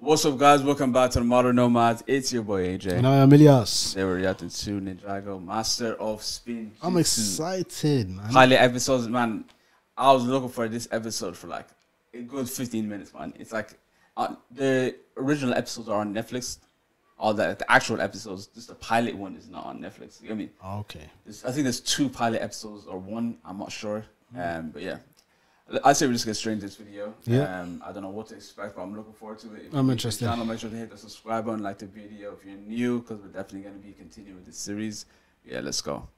What's up, guys? Welcome back to the Modern Nomads. It's your boy AJ. And I am Elias. They were reacting to Ninjago, Master of Spin. I'm excited, man. Highly episodes, man. I was looking for this episode for like a good 15 minutes, man. It's like uh, the original episodes are on Netflix. All the, the actual episodes, just the pilot one is not on Netflix. You know what I mean? Okay. There's, I think there's two pilot episodes or one. I'm not sure. Mm-hmm. Um, but yeah, I say we just get straight into this video. Yeah. Um, I don't know what to expect, but I'm looking forward to it. If I'm you're interested. Channel, make sure to hit the subscribe button, like the video if you're new, because we're definitely going to be continuing with this series. Yeah, let's go.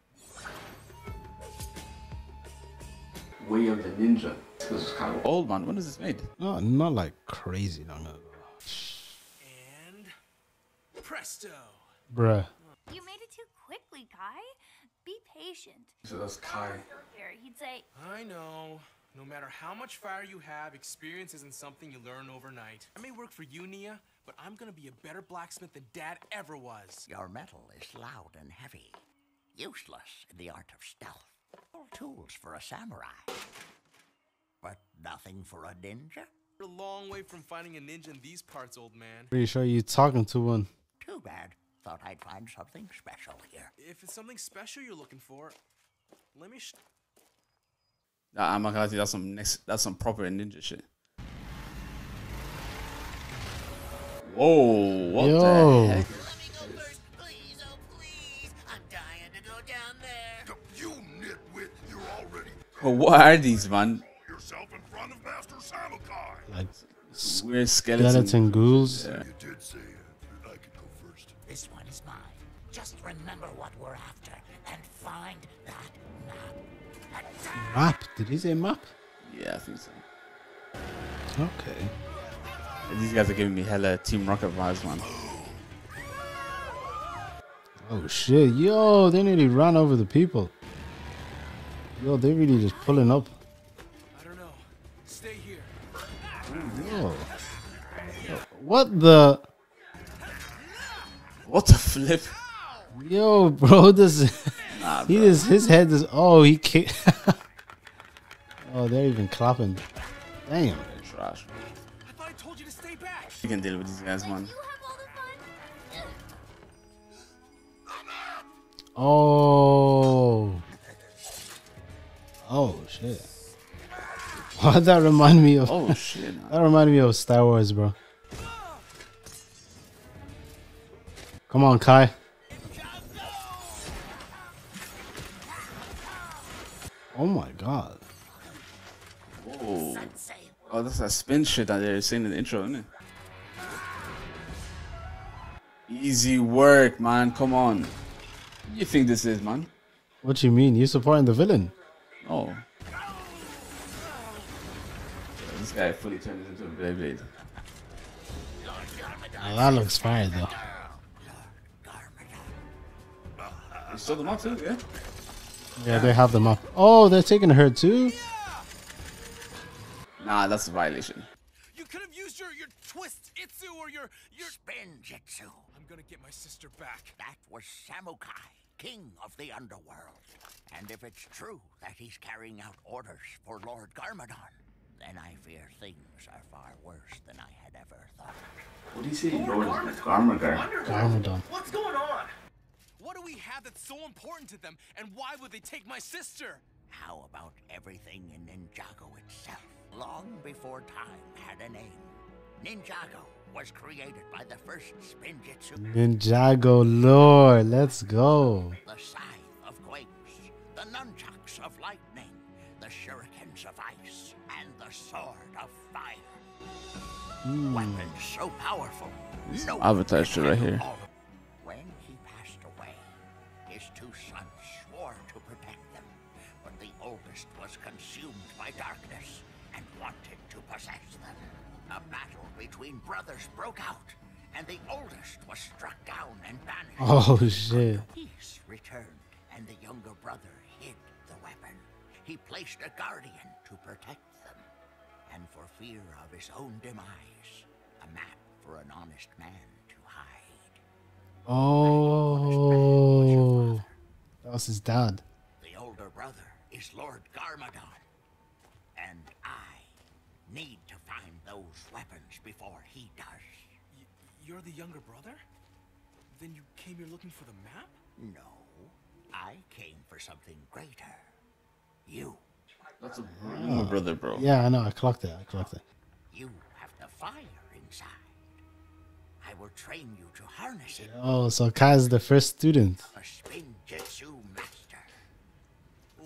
Way of the Ninja. This is kind of old, man. When is this made? No, not like crazy long ago. And presto. Bruh. You made it too quickly, Kai. Be patient. So that's Kai. Here, he'd say, I know. No matter how much fire you have, experience isn't something you learn overnight. I may work for you, Nya, but I'm gonna be a better blacksmith than Dad ever was. Your metal is loud and heavy, useless in the art of stealth. All tools for a samurai, but nothing for a ninja? We're a long way from finding a ninja in these parts, old man. Pretty sure you're talking to one. Too bad. Thought I'd find something special here. If it's something special you're looking for, let me sh- Nah, I'm not gonna lie to you, that's some next that's some proper ninja shit. Whoa, what Yo. the heck? Please, oh please, I'm dying to go down there. You nitwit, you're What are these, man? yourself in front of Master Like Weird skeleton. skeleton ghouls. Yeah. Did he say map? Yeah, I think so. Okay. These guys are giving me hella Team Rocket vibes, man. Oh shit. Yo, they nearly ran over the people. Yo, they really just pulling up. I don't know. Stay here. Yo. What the? What the flip? Yo, bro, this Nah, he bro. is his head is oh he kicked. oh, they're even clapping. Damn. They're trash. I thought I told you to stay back. You can deal with these guys, man. You have all the fun. Oh. Oh shit. Why'd that remind me of? Oh shit. man. That reminded me of Star Wars, bro. Come on, Kai. Oh my god. Whoa. Oh, that's that spin shit that they're saying in the intro, isn't it? Easy work, man. Come on. What you think this is, man? What do you mean? You're supporting the villain? Oh. This guy fully turned into a Beyblade. Oh, that looks fire though. You stole them out too, yeah? Yeah, they have them up. Oh, they're taking her too. Nah, that's a violation. You could have used your, your twist itsu or your your Spin Jitsu. I'm gonna get my sister back. That was Samukai, king of the underworld. And if it's true that he's carrying out orders for Lord Garmadon, then I fear things are far worse than I had ever thought. What do you say? Lord Garmagar. Garmadon. What's going on? What do we have that's so important to them, and why would they take my sister? How about everything in Ninjago itself? Long before time had a name, Ninjago was created by the first Spinjitzu, Ninjago lore. Let's go. the Scythe of Quakes, the Nunchucks of Lightning, the Shurikens of Ice, and the Sword of Fire. Hmm. Weapons so powerful, no one avatar could shit right handle here. Between brothers broke out, and the oldest was struck down and banished. Oh shit. Peace returned, and the younger brother hid the weapon. He placed a guardian to protect them, and for fear of his own demise, a map for an honest man to hide. Oh. That was his dad. The older brother is Lord Garmadon, and I need to find those weapons before he does. you're the younger brother? Then you came here looking for the map? No, I came for something greater. You. That's a mm. my brother, bro. Yeah, I know. I clocked it. I clocked it. You have the fire inside. I will train you to harness it. Oh, so Kai's the first student. A Spinjitzu master.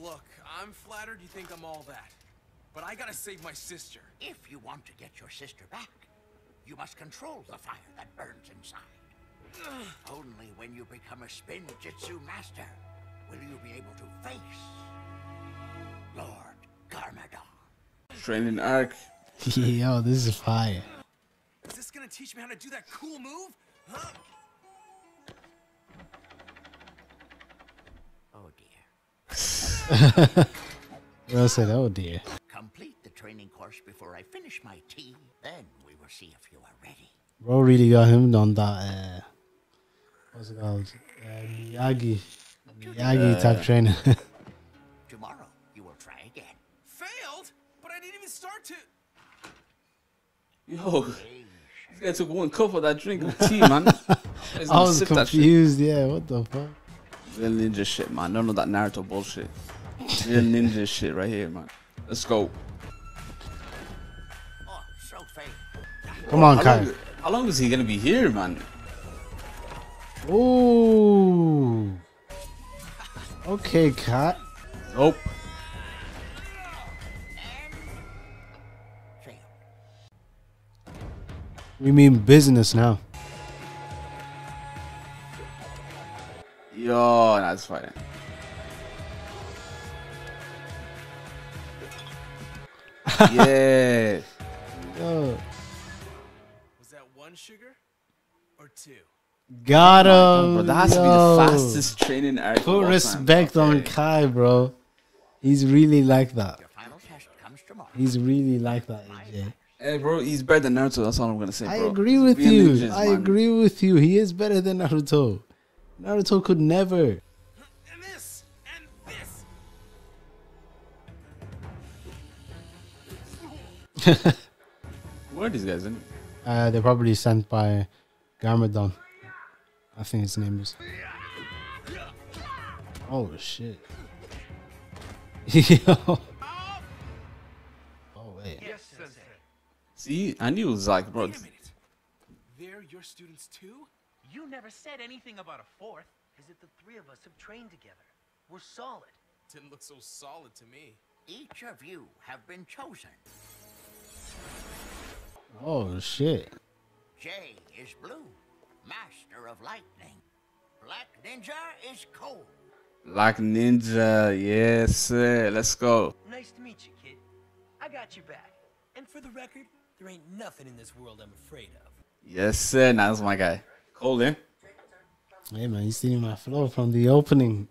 Look, I'm flattered you think I'm all that. But I gotta save my sister. If you want to get your sister back, you must control the fire that burns inside. Only when you become a Spinjitzu master will you be able to face Lord Garmadon. Training arc. Yo, this is fire. Is this gonna teach me how to do that cool move? Huh? Oh dear. Bro said, oh dear. Complete the training course before I finish my tea. Then we will see if you are ready. Bro really got him on that, uh, what's it called? Uh, Miyagi. Miyagi type training. Tomorrow you will try again. Failed? But I didn't even start to. Yo, this guy took one cup of that drink of tea, man. I was sip that shit. confused. Yeah, what the fuck? Real ninja shit, man. None of that Naruto bullshit. Real ninja shit right here, man. Let's go. Come on, How Kai. long, how long is he gonna be here, man? Ooh. Okay, cat. Nope. We mean business now. Yo, that's fine. yeah. Yo, one sugar? Or two? got him. Bro, that has to be the fastest training arc. of all Put respect on Okay. Kai, bro. He's really like that. Your final test comes tomorrow. He's really like that, AJ. Hey, bro, he's better than Naruto. That's all I'm gonna say, I agree with Real you. ninjas, I man. agree with you. He is better than Naruto. Naruto could never. And this! And this! Where are these guys? In? Uh, they're probably sent by Garmadon. I think his name is. Oh shit. Yo. Oh wait. See, I knew it was like, bro. Wait a minute. They're your students too? You never said anything about a fourth. Is it the three of us have trained together? We're solid. Didn't look so solid to me. Each of you have been chosen. Oh shit. Jay is blue, master of lightning. Black Ninja is Cole. Black Ninja, yes, sir. Let's go. Nice to meet you, kid. I got your back. And for the record, there ain't nothing in this world I'm afraid of. Yes, sir. Now that's my guy. Cold, eh? Hey man, you stealing my flow from the opening.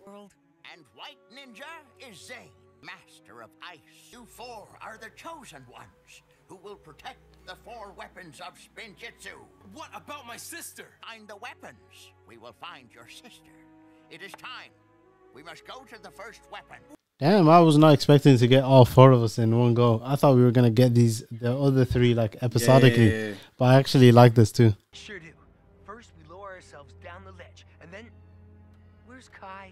And White Ninja is Zane, master of ice. You four are the chosen ones who will protect the four weapons of Spinjitzu. What about my sister? Find the weapons. We will find your sister. It is time. We must go to the first weapon. Damn, I was not expecting to get all four of us in one go. I thought we were gonna get these the other three like episodically. Yeah, yeah, yeah. But I actually like this too. Sure do. First, we lower ourselves down the ledge, and then. Where's Kai?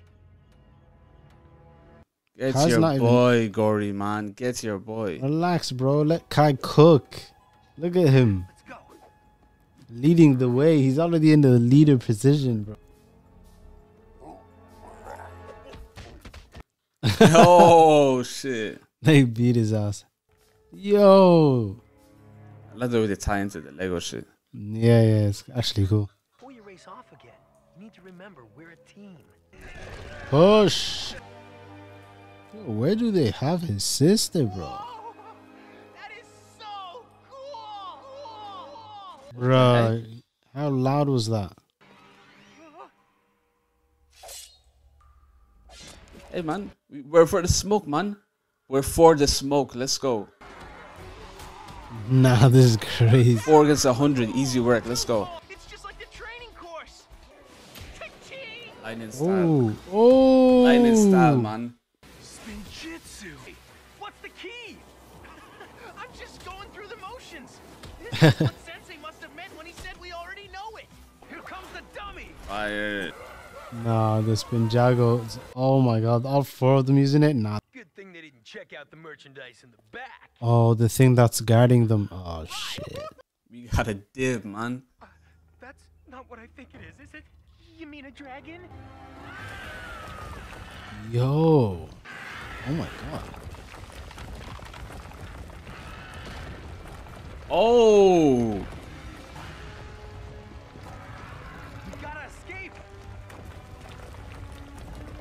Get Kai's your not even- boy, Gory, man. Get your boy. Relax, bro. Let Kai cook. Look at him leading the way. He's already in the leader position, bro. oh, shit. They beat his ass. Yo. I love the way they tie into the Lego shit. Yeah, yeah, it's actually cool. Before you race off again, you need to remember we're a team. Push. Yo, where do they have his sister, bro? That is so cool! Bro, how loud was that? Hey, man. we- We're for the smoke, man. We're for the smoke. Let's go. Nah, this is crazy. Four against a hundred. Easy work. Let's go. It's just like the training course. Cha-ching! Lightning style. Oh, oh. Lightning style, man. Through the motions. This is what Sensei must have meant when he said we already know it. Here comes the dummy. Fire. Nah, the Spinjago. Oh my god, all four of them using it? Nah. Good thing they didn't check out the merchandise in the back. Oh, the thing that's guarding them. Oh shit. We got a dip, man. Uh, that's not what I think it is, is it? You mean a dragon? Yo. Oh my god. Oh. We gotta escape.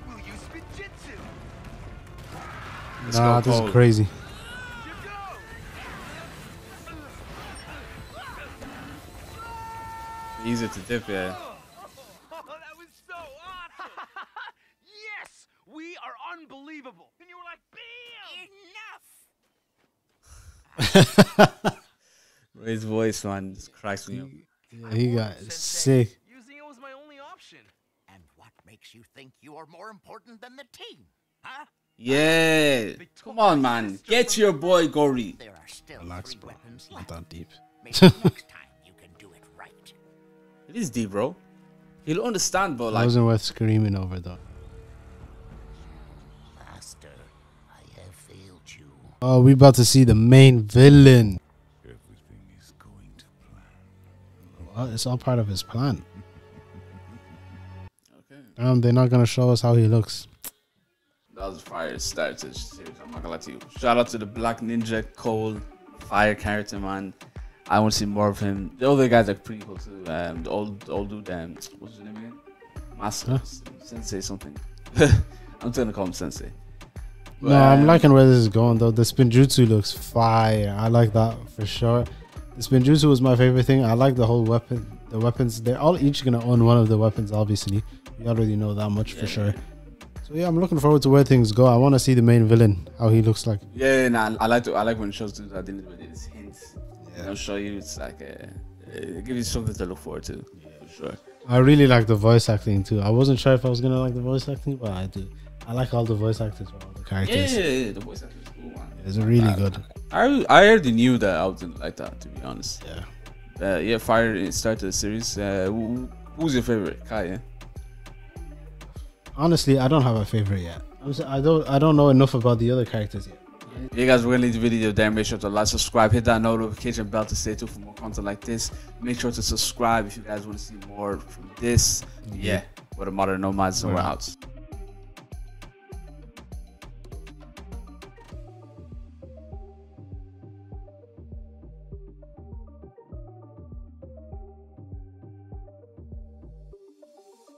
We'll use Spinjitzu. Nah, this is crazy. Easy to dip, yeah. Oh, that was so awesome. yes, we are unbelievable. And you were like, bam. Enough. His voice, man, just cracks me up. Yeah, he got sick. Using it was my only option. And what makes you think you are more important than the team? Huh? Yeah. Come on, man. Get your boy Gory. There are still Relax, three bro. weapons Not that deep. Maybe next time you can do it right. It is deep, bro. He'll understand, but That like, wasn't worth screaming over though. Master, I have failed you. Oh, we about to see the main villain. It's all part of his plan. okay. Um, they're not gonna show us how he looks. That was fire start to the series. I'm not gonna lie to you. Shout out to the Black Ninja Cole, fire character, man. I want to see more of him. The other guys are pretty cool too. Um, the old, old dude, um, what's his name again? Master Sensei something. I'm just gonna call him Sensei. No, I'm Um, liking where this is going though. The Spinjutsu looks fire. I like that for sure. The Spinjutsu was my favorite thing. I like the whole weapon. The weapons. They're all each gonna own one of the weapons. Obviously, we already know that much for sure. So yeah, I'm looking forward to where things go. I want to see the main villain, how he looks like. Yeah, nah, I like to, I like when shows do that. With these hints. Yeah. They'll show you. It's like a, uh, give you something to look forward to. For sure. I really like the voice acting too. I wasn't sure if I was gonna like the voice acting, but I do. I like all the voice actors for all the characters. yeah, yeah, yeah. the voice actor is cool, man. It's really good. I I already knew that I wouldn't like that, to be honest. Yeah. Uh, yeah, Fire started the series. Uh, who, who's your favorite? Kai, yeah? Honestly, I don't have a favorite yet. I'm s- I don't. I don't know enough about the other characters yet. Yeah, guys, we're gonna leave the video there. Make sure to like, subscribe, hit that notification bell to stay tuned for more content like this. Make sure to subscribe if you guys want to see more from this. Yeah, we're the modern nomads, and we're out.